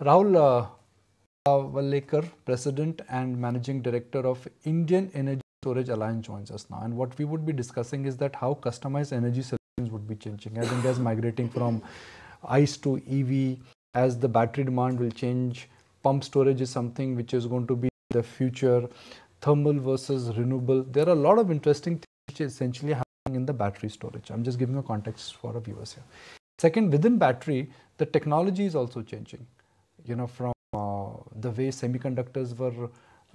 Rahul uh, Walawalkar, President and Managing Director of Indian Energy Storage Alliance joins us now. And what we would be discussing is that how customized energy solutions would be changing as India is migrating from ICE to EV, as the battery demand will change. Pump storage is something which is going to be the future. Thermal versus renewable. There are a lot of interesting things which essentially happening in the battery storage. I'm just giving a context for our viewers here. Second, within battery, the technology is also changing. You know, from uh, the way semiconductors were,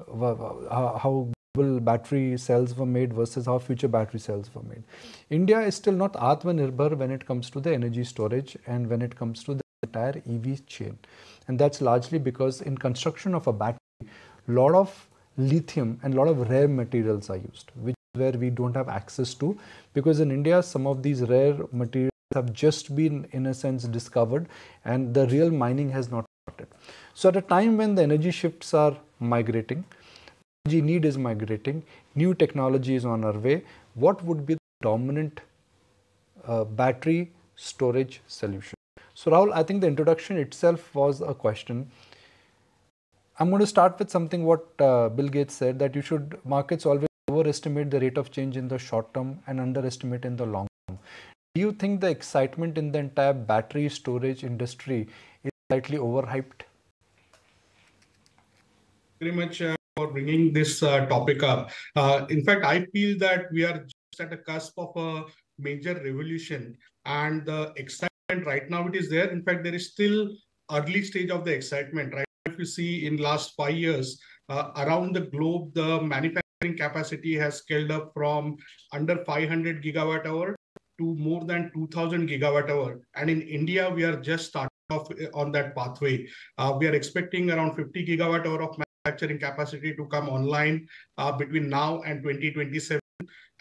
were how battery cells were made versus how future battery cells were made. India is still not Atmanirbhar when it comes to the energy storage and when it comes to the entire EV chain. And that's largely because in construction of a battery, lot of lithium and lot of rare materials are used, which where we don't have access to because in India, some of these rare materials have just been in a sense discovered and the real mining has not started. So at a time when the energy shifts are migrating, energy need is migrating, new technology is on our way, what would be the dominant uh, battery storage solution? So Rahul, I think the introduction itself was a question. I'm going to start with something what uh, Bill Gates said that you should markets always overestimate the rate of change in the short term and underestimate in the long term. Do you think the excitement in the entire battery storage industry is slightly overhyped? Very much uh, for bringing this uh, topic up. Uh, in fact, I feel that we are just at the cusp of a major revolution, and the excitement right now it is there. In fact, there is still early stage of the excitement. Right, if you see in last five years uh, around the globe, the manufacturing capacity has scaled up from under 500 gigawatt hour to more than 2000 gigawatt hour. And in India, we are just starting off on that pathway. Uh, we are expecting around 50 gigawatt hour of manufacturing capacity to come online uh, between now and 2027.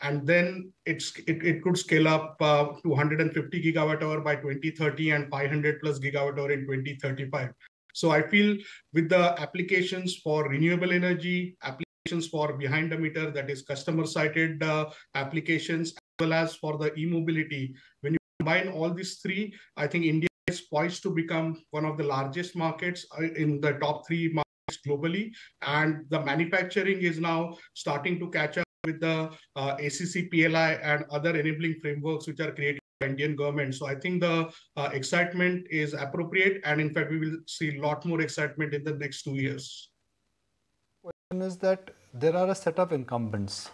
And then it's it, it could scale up uh, to 150 gigawatt hour by 2030 and 500 plus gigawatt hour in 2035. So I feel with the applications for renewable energy, applications for behind the meter, that is customer sited uh, applications, as well as for the e-mobility. When you combine all these three, I think India is poised to become one of the largest markets uh, in the top three markets globally. And the manufacturing is now starting to catch up with the uh, ACC PLI and other enabling frameworks which are created by Indian government. So I think the uh, excitement is appropriate. And in fact, we will see a lot more excitement in the next two years. Question is that there are a set of incumbents,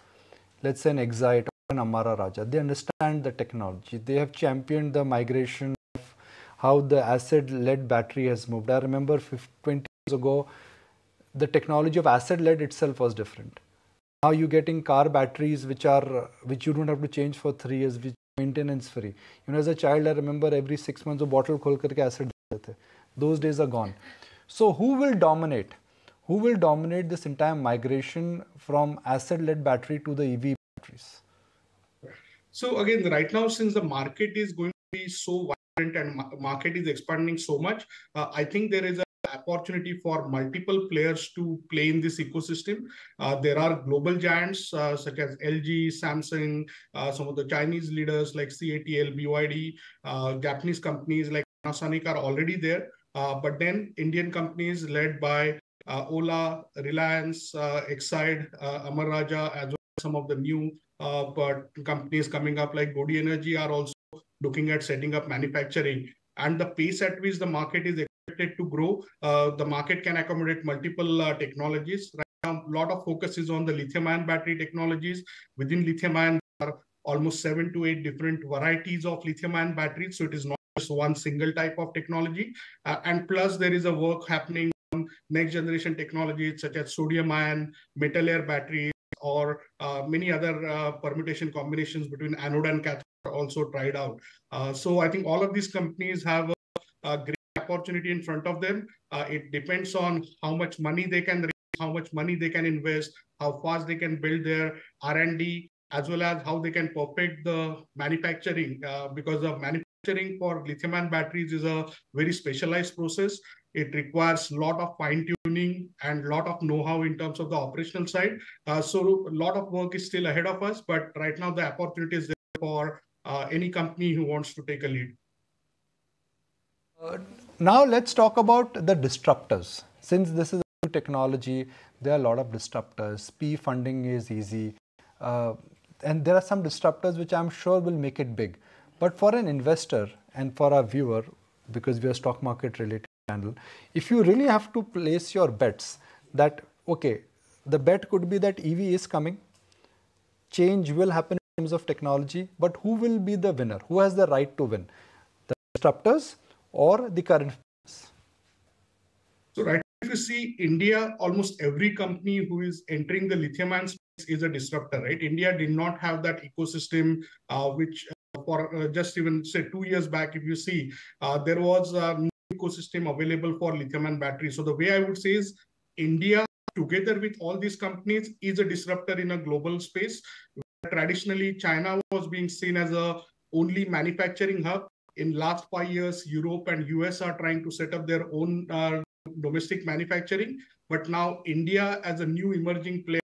let's say an Exide and Amara Raja. They understand the technology. They have championed the migration how the acid-lead battery has moved. I remember 50, 20 years ago, the technology of acid-lead itself was different. Now you're getting car batteries which are which you don't have to change for three years, which maintenance free. You know, as a child, I remember every six months a bottle khol karke acid Those days are gone. So who will dominate? Who will dominate this entire migration from acid-lead battery to the EV batteries? So again, right now, since the market is going to be so and market is expanding so much, uh, I think there is an opportunity for multiple players to play in this ecosystem. Uh, there are global giants uh, such as LG, Samsung, uh, some of the Chinese leaders like CATL, BYD, uh, Japanese companies like Panasonic are already there. Uh, but then Indian companies led by Ola, Reliance, Exide, Amara Raja, as well as some of the new uh, companies coming up like Godi Energy are also looking at setting up manufacturing. And the pace at which the market is expected to grow, uh, the market can accommodate multiple uh, technologies. Right now, a lot of focus is on the lithium-ion battery technologies. Within lithium-ion, there are almost seven to eight different varieties of lithium-ion batteries. So it is not just one single type of technology. Uh, and plus, there is a work happening on next generation technologies such as sodium ion, metal air batteries, or uh, many other uh, permutation combinations between anode and cathode also tried out. Uh, so I think all of these companies have a, a great opportunity in front of them. it depends on how much money they can raise, how much money they can invest, how fast they can build their R&D, as well as how they can perfect the manufacturing uh, because the manufacturing for lithium ion batteries is a very specialized process it requires a lot of fine tuning and a lot of know-how in terms of the operational side. Uh, so a lot of work is still ahead of us, but right now the opportunity is there for uh, any company who wants to take a lead. Uh, now let's talk about the disruptors. Since this is a new technology, there are a lot of disruptors. P funding is easy. Uh, and there are some disruptors which I'm sure will make it big. But for an investor and for our viewer, because we are stock market related channel, if you really have to place your bets that, okay, the bet could be that EV is coming, change will happen terms of technology, but who will be the winner? Who has the right to win? The disruptors or the current so right if you see India, almost every company who is entering the lithium ion space is a disruptor, right? India did not have that ecosystem, uh, which uh, for uh, just even say two years back, if you see, uh, there was a ecosystem available for lithium ion batteries. So the way I would say is India, together with all these companies, is a disruptor in a global space. Traditionally, China was being seen as a only manufacturing hub in last five years, Europe and US are trying to set up their own uh, domestic manufacturing. But now India as a new emerging player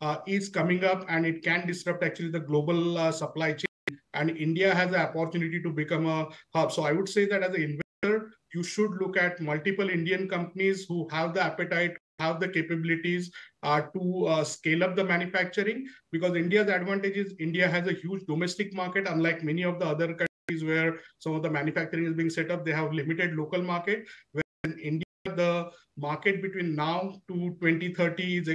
uh, is coming up and it can disrupt actually the global uh, supply chain. And India has the opportunity to become a hub. So I would say that as an investor, you should look at multiple Indian companies who have the appetite have the capabilities uh, to uh, scale up the manufacturing because India's advantage is India has a huge domestic market, unlike many of the other countries where some of the manufacturing is being set up, they have limited local market. Where in India, the market between now to 2030 is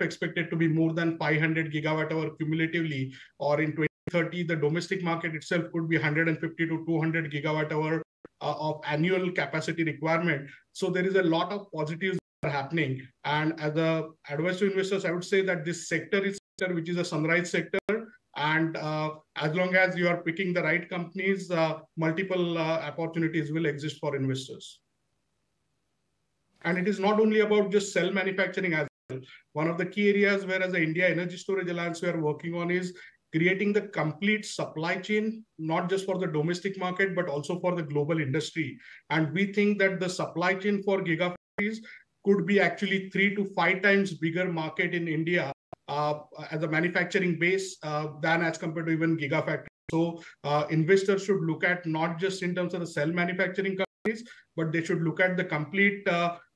expected to be more than 500 gigawatt hour cumulatively, or in 2030, the domestic market itself could be 150 to 200 gigawatt hour uh, of annual capacity requirement. So there is a lot of positives happening. And as a advice to investors, I would say that this sector is sector which is a sunrise sector and uh, as long as you are picking the right companies, uh, multiple uh, opportunities will exist for investors. And it is not only about just cell manufacturing as well. One of the key areas where as the India Energy Storage Alliance we are working on is creating the complete supply chain, not just for the domestic market, but also for the global industry. And we think that the supply chain for gigafactories could be actually three to five times bigger market in India uh, as a manufacturing base uh, than as compared to even gigafactory. So uh, investors should look at not just in terms of the cell manufacturing companies, but they should look at the complete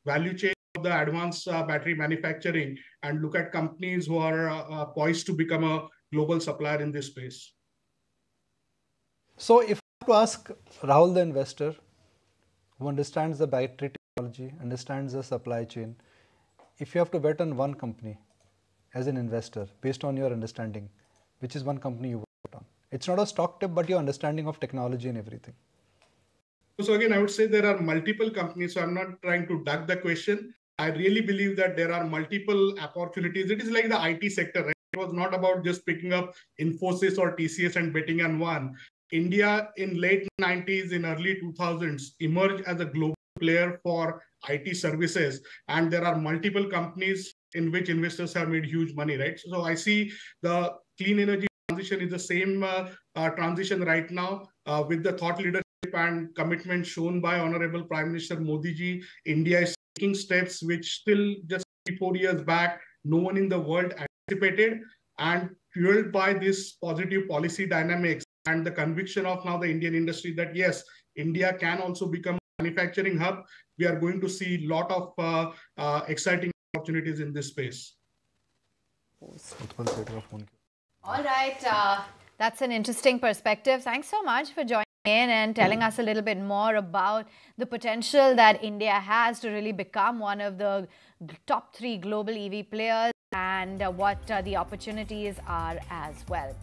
value chain of the advanced battery manufacturing and look at companies who are poised to become a global supplier in this space. So if I have to ask Rahul the investor, who understands the battery understands the supply chain, if you have to bet on one company, as an investor based on your understanding, which is one company you worked on? It's not a stock tip, but your understanding of technology and everything. So again, I would say there are multiple companies. So I'm not trying to duck the question. I really believe that there are multiple opportunities. It is like the IT sector. Right? It was not about just picking up Infosys or TCS and betting on one. India in late 90s, in early 2000s, emerged as a global player for IT services, and there are multiple companies in which investors have made huge money, right? So, I see the clean energy transition is the same uh, uh, transition right now uh, with the thought leadership and commitment shown by Honorable Prime Minister Modi ji. India is taking steps which still just three, four years back, no one in the world anticipated. And fueled by this positive policy dynamics and the conviction of now the Indian industry that yes, India can also become manufacturing hub, we are going to see a lot of uh, uh, exciting opportunities in this space. All right. Uh, that's an interesting perspective. Thanks so much for joining in and telling us a little bit more about the potential that India has to really become one of the top three global EV players and uh, what uh, the opportunities are as well.